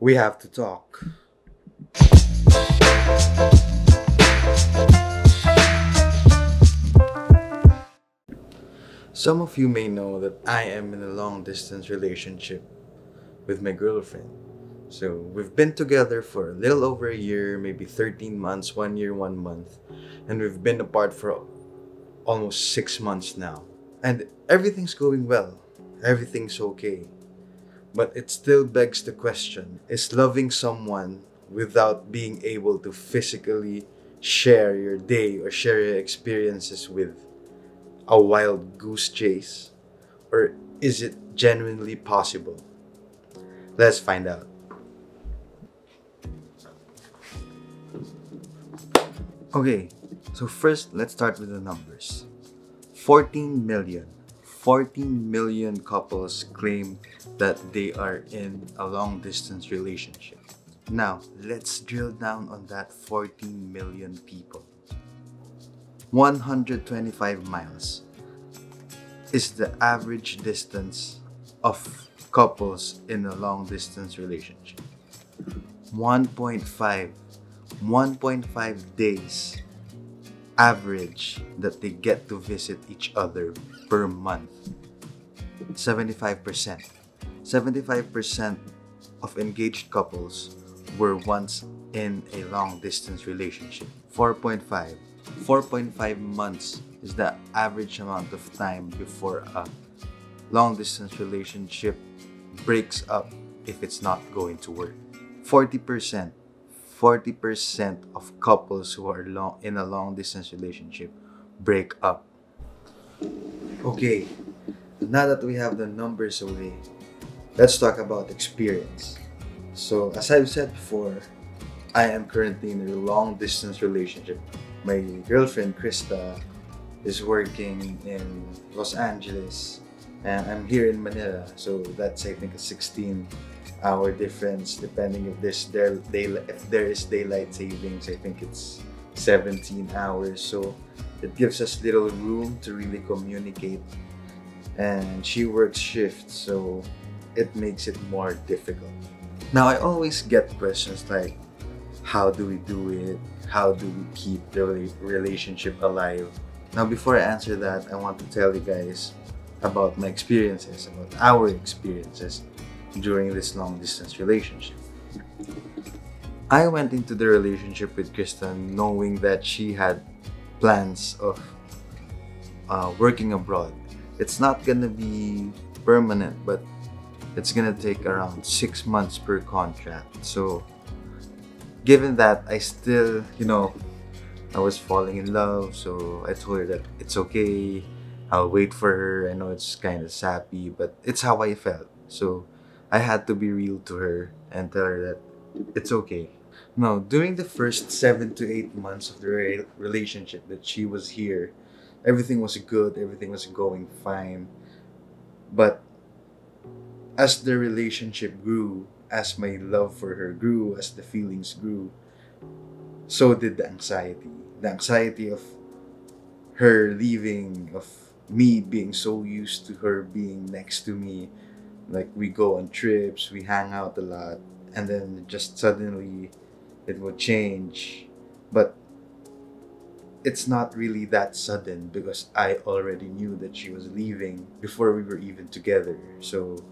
we have to talk. Some of you may know that I am in a long distance relationship with my girlfriend. So we've been together for a little over a year, maybe 13 months, one year, one month, and we've been apart for almost six months now. And everything's going well, everything's okay. But it still begs the question is loving someone without being able to physically share your day or share your experiences with a wild goose chase? Or is it genuinely possible? Let's find out. Okay, so first let's start with the numbers 14 million. 14 million couples claim that they are in a long distance relationship. Now, let's drill down on that 14 million people. 125 miles is the average distance of couples in a long distance relationship. 1.5 1.5 days average that they get to visit each other per month. 75%. 75% of engaged couples were once in a long distance relationship. 4.5 4.5 months is the average amount of time before a long distance relationship breaks up if it's not going to work. 40% 40% of couples who are long in a long distance relationship break up. Okay, now that we have the numbers away, let's talk about experience. So, as I've said before, I am currently in a long distance relationship my girlfriend Krista is working in Los Angeles and I'm here in Manila so that's I think a 16 hour difference depending if there's there day if there is daylight savings I think it's 17 hours. So it gives us little room to really communicate. And she works shifts so it makes it more difficult. Now I always get questions like how do we do it? How do we keep the relationship alive? Now, before I answer that, I want to tell you guys about my experiences, about our experiences during this long distance relationship. I went into the relationship with Krista knowing that she had plans of uh, working abroad. It's not gonna be permanent, but it's gonna take around six months per contract. So given that I still, you know, I was falling in love, so I told her that it's okay. I'll wait for her. I know it's kind of sappy, but it's how I felt. So I had to be real to her and tell her that it's okay. Now, during the first seven to eight months of the re- relationship that she was here, everything was good, everything was going fine. But as the relationship grew, as my love for her grew, as the feelings grew, so did the anxiety. The anxiety of her leaving, of me being so used to her being next to me. Like we go on trips, we hang out a lot, and then just suddenly it will change. But it's not really that sudden because I already knew that she was leaving before we were even together. So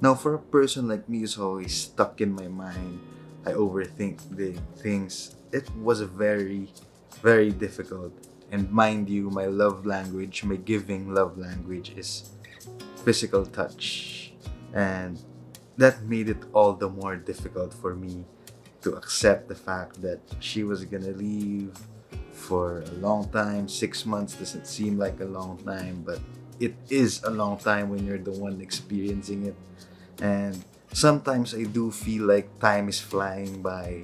now, for a person like me who's always stuck in my mind, I overthink the things. It was very, very difficult. And mind you, my love language, my giving love language is physical touch. And that made it all the more difficult for me to accept the fact that she was gonna leave for a long time. Six months doesn't seem like a long time, but it is a long time when you're the one experiencing it and sometimes I do feel like time is flying by,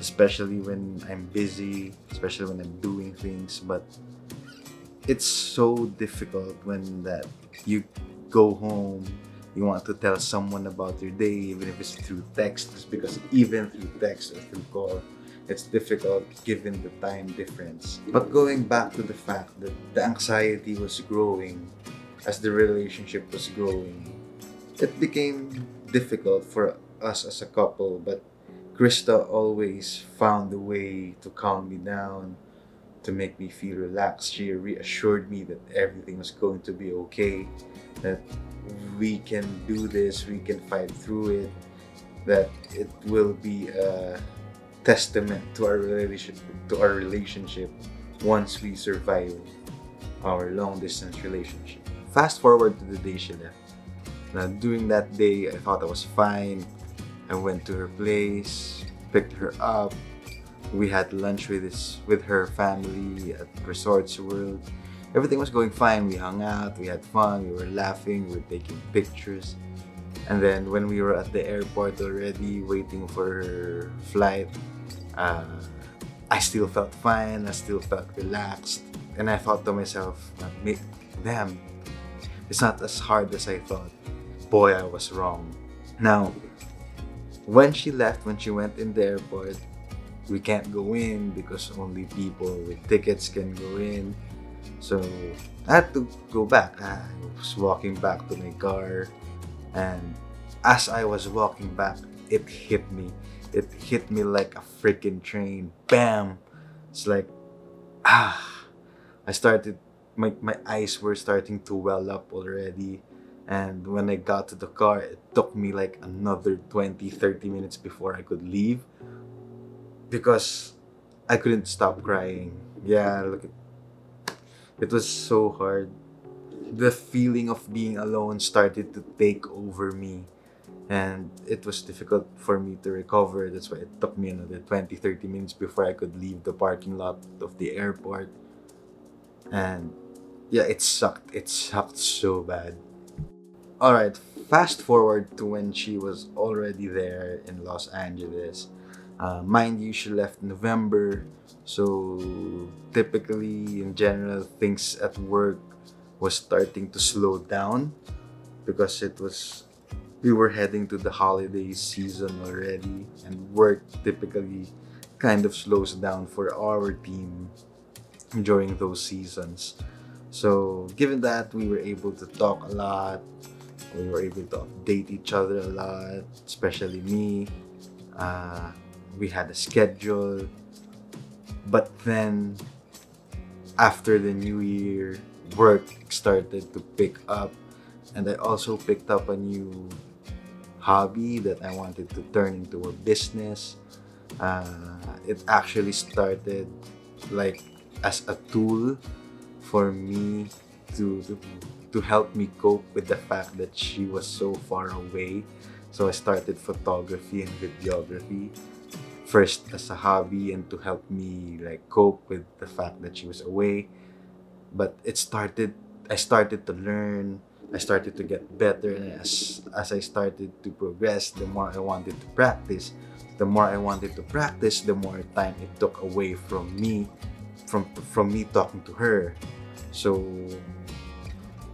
especially when I'm busy, especially when I'm doing things. But it's so difficult when that you go home, you want to tell someone about your day, even if it's through text, because even through text or through call, it's difficult given the time difference. But going back to the fact that the anxiety was growing as the relationship was growing, it became difficult for us as a couple, but Krista always found a way to calm me down, to make me feel relaxed. She reassured me that everything was going to be okay, that we can do this, we can fight through it, that it will be a testament to our relationship to our relationship once we survive our long distance relationship. Fast forward to the day she left. Now, during that day, I thought I was fine. I went to her place, picked her up. We had lunch with his, with her family at Resorts World. Everything was going fine. We hung out, we had fun, we were laughing, we were taking pictures. And then when we were at the airport already waiting for her flight, uh, I still felt fine. I still felt relaxed. And I thought to myself, damn, it's not as hard as I thought. Boy, I was wrong. Now, when she left, when she went in the airport, we can't go in because only people with tickets can go in. So I had to go back. I was walking back to my car, and as I was walking back, it hit me. It hit me like a freaking train. Bam! It's like, ah. I started, my, my eyes were starting to well up already. And when I got to the car, it took me like another 20, 30 minutes before I could leave because I couldn't stop crying. Yeah, look, it was so hard. The feeling of being alone started to take over me, and it was difficult for me to recover. That's why it took me another 20, 30 minutes before I could leave the parking lot of the airport. And yeah, it sucked. It sucked so bad. All right, fast forward to when she was already there in Los Angeles. Uh, mind you, she left November, so typically, in general, things at work was starting to slow down because it was we were heading to the holiday season already, and work typically kind of slows down for our team during those seasons. So, given that we were able to talk a lot, we were able to update each other a lot, especially me. Uh, we had a schedule. But then, after the new year, work started to pick up. And I also picked up a new hobby that I wanted to turn into a business. Uh, it actually started like as a tool for me to, to to help me cope with the fact that she was so far away. So I started photography and videography first as a hobby and to help me like cope with the fact that she was away. But it started I started to learn, I started to get better and as as I started to progress, the more I wanted to practice. The more I wanted to practice, the more time it took away from me from from me talking to her. So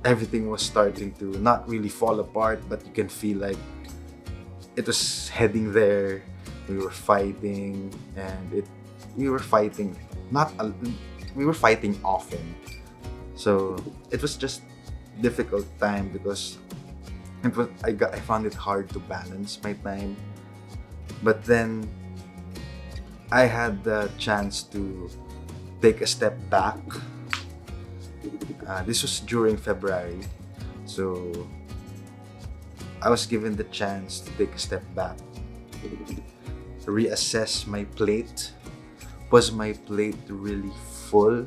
everything was starting to not really fall apart, but you can feel like it was heading there. We were fighting, and it we were fighting not a, we were fighting often. So it was just difficult time because it was I got I found it hard to balance my time. But then I had the chance to take a step back uh, this was during February, so I was given the chance to take a step back, reassess my plate. Was my plate really full,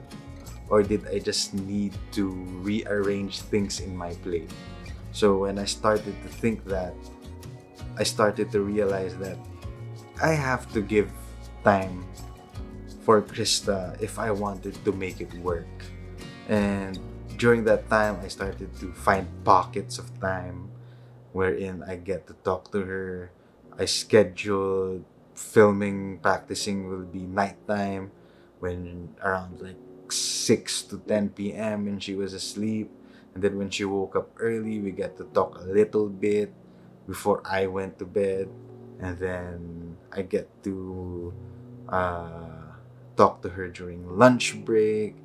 or did I just need to rearrange things in my plate? So when I started to think that, I started to realize that I have to give time for Krista if I wanted to make it work. And during that time, I started to find pockets of time wherein I get to talk to her. I scheduled filming, practicing will be nighttime when around like 6 to 10 p.m. when she was asleep. And then when she woke up early, we get to talk a little bit before I went to bed. And then I get to uh, talk to her during lunch break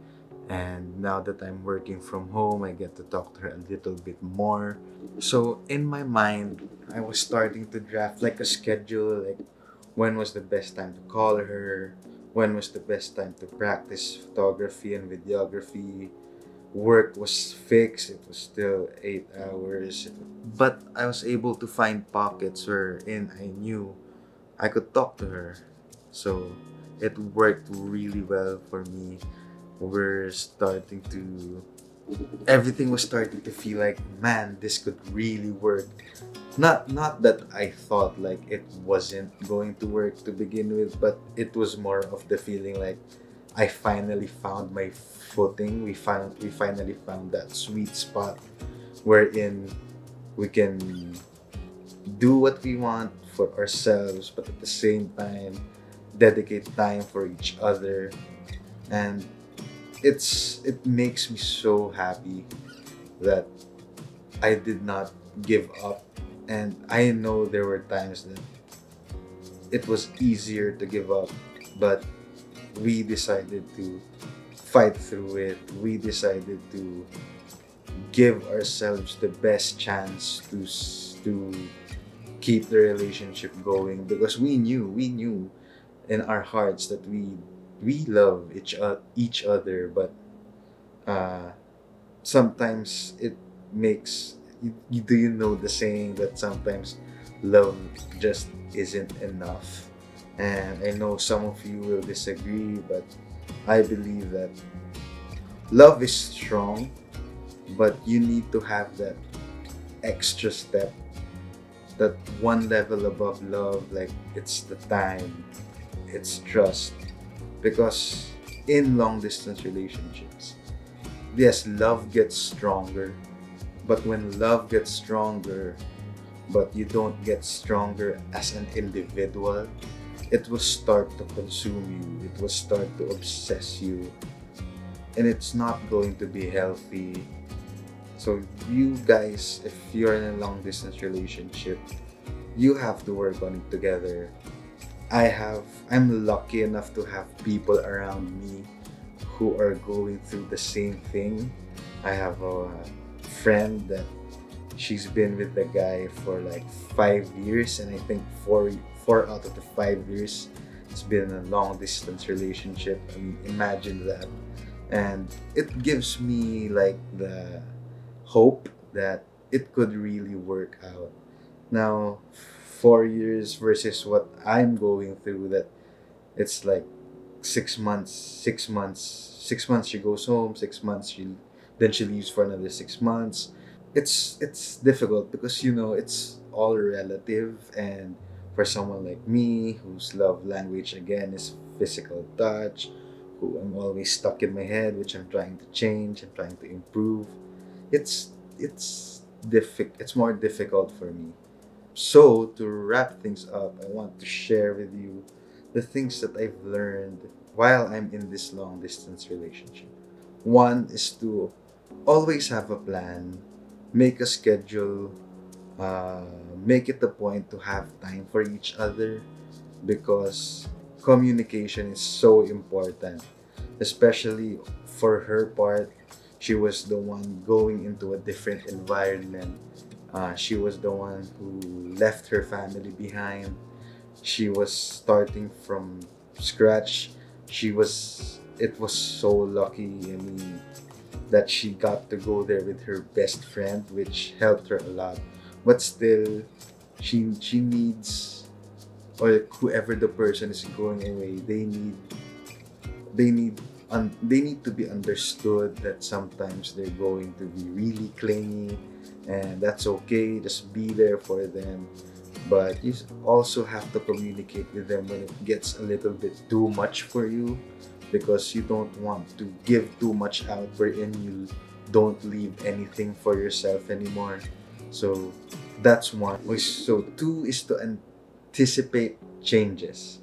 And now that I'm working from home, I get to talk to her a little bit more. So in my mind, I was starting to draft like a schedule, like when was the best time to call her, when was the best time to practice photography and videography. Work was fixed, it was still eight hours. But I was able to find pockets where, wherein I knew I could talk to her. So it worked really well for me. We're starting to everything was starting to feel like man this could really work. Not not that i thought like it wasn't going to work to begin with but it was more of the feeling like i finally found my footing. We found we finally found that sweet spot wherein we can do what we want for ourselves but at the same time dedicate time for each other. And it's it makes me so happy that I did not give up. And I know there were times that it was easier to give up but we decided to fight through it. We decided to give ourselves the best chance to to keep the relationship going because we knew we knew in our hearts that we we love each uh, each other but uh, sometimes it makes you, you, do you know the saying that sometimes love just isn't enough? And i know some of you will disagree but i believe that love is strong but you need to have that extra step that one level above love like it's the time it's trust because in long distance relationships yes love gets stronger but when love gets stronger but you don't get stronger as an individual it will start to consume you it will start to obsess you and it's not going to be healthy. So you guys if you're in a long distance relationship you have to work on it together I have I'm lucky enough to have people around me who are going through the same thing. I have a friend that she's been with the guy for like five years and I think four four out of the five years it's been a long distance relationship. I mean imagine that. And it gives me like the hope that it could really work out. Now four years versus what I'm going through that it's like six months six months six months she goes home six months she then she leaves for another six months. It's it's difficult because you know it's all relative and for someone like me whose love language again is physical touch who I'm always stuck in my head which I'm trying to change I'm trying to improve it's it's difficult it's more difficult for me so, to wrap things up, I want to share with you the things that I've learned while I'm in this long distance relationship. One is to always have a plan, make a schedule, uh, make it a point to have time for each other because communication is so important, especially for her part. She was the one going into a different environment uh, she was the one who left her family behind. She was starting from scratch. She was, it was so lucky, I mean, that she got to go there with her best friend, which helped her a lot. But still, she, she needs, or whoever the person is going away, they need, they need un, they need to be understood that sometimes they're going to be really clingy and that's okay just be there for them. But you also have to communicate with them when it gets a little bit too much for you because you don't want to give too much out wherein you don't leave anything for yourself anymore. So that's one. So two is to anticipate changes.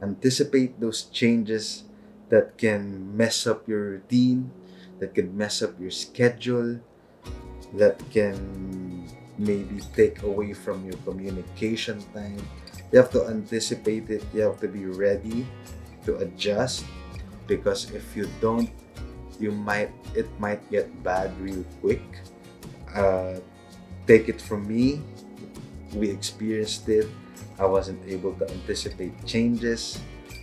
Anticipate those changes that can mess up your routine that can mess up your schedule that can maybe take away from your communication time. You have to anticipate it, you have to be ready to adjust because if you don't you might it might get bad real quick. Uh, take it from me, we experienced it. I wasn't able to anticipate changes.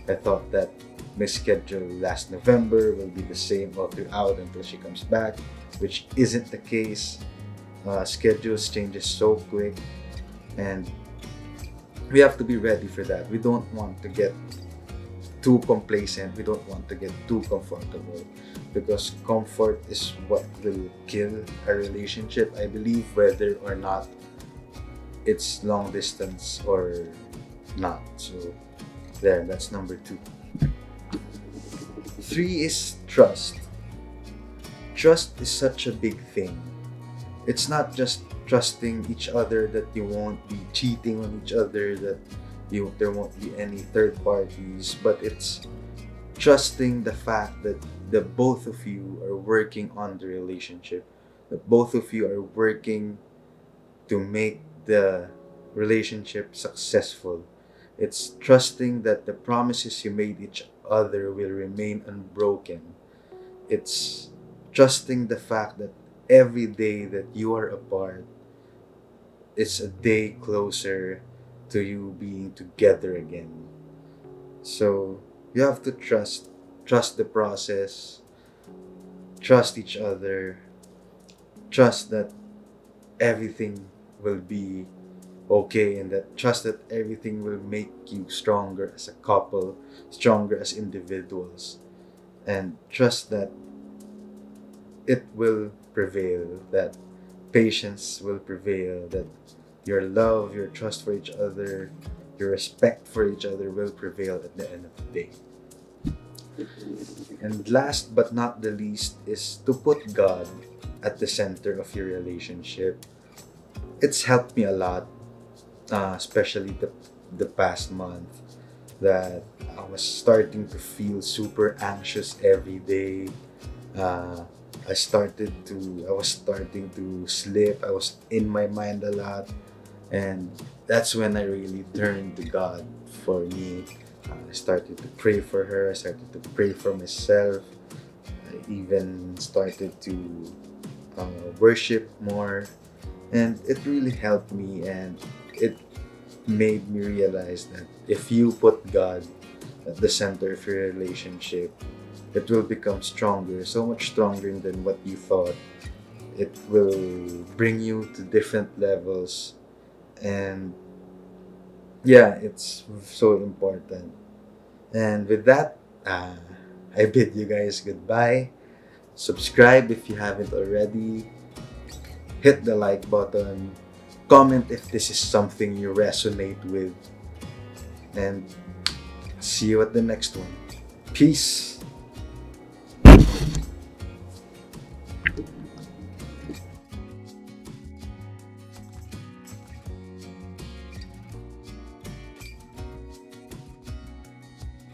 I thought that my schedule last November will be the same all throughout until she comes back, which isn't the case. Uh, schedules changes so quick, and we have to be ready for that. We don't want to get too complacent. We don't want to get too comfortable because comfort is what will kill a relationship. I believe whether or not it's long distance or not. So there, that's number two. Three is trust. Trust is such a big thing. It's not just trusting each other that you won't be cheating on each other, that you there won't be any third parties, but it's trusting the fact that the both of you are working on the relationship, that both of you are working to make the relationship successful. It's trusting that the promises you made each other will remain unbroken. It's trusting the fact that every day that you are apart is a day closer to you being together again. So you have to trust trust the process, trust each other, trust that everything will be okay and that trust that everything will make you stronger as a couple, stronger as individuals, and trust that it will prevail, that patience will prevail, that your love, your trust for each other, your respect for each other will prevail at the end of the day. And last but not the least is to put God at the center of your relationship. It's helped me a lot uh, especially the the past month that I was starting to feel super anxious every day. Uh, I started to I was starting to slip. I was in my mind a lot, and that's when I really turned to God for me. I started to pray for her. I started to pray for myself. I even started to uh, worship more, and it really helped me. And it made me realize that if you put God at the center of your relationship, it will become stronger, so much stronger than what you thought. It will bring you to different levels, and yeah, it's so important. And with that, uh, I bid you guys goodbye. Subscribe if you haven't already. Hit the like button Comment if this is something you resonate with. And see you at the next one. Peace.